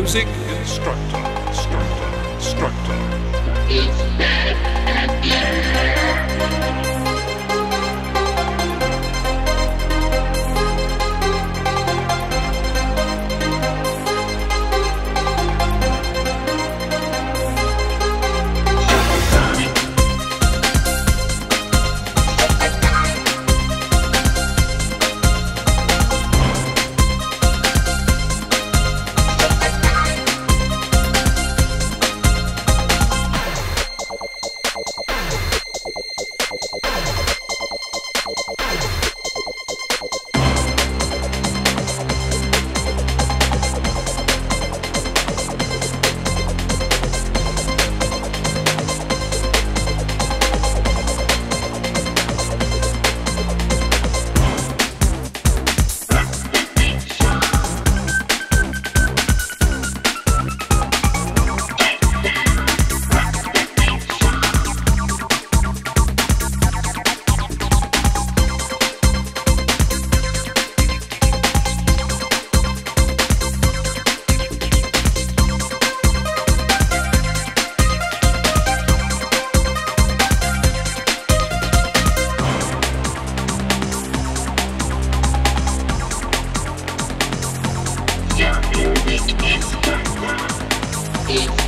music instructor, instructor. it.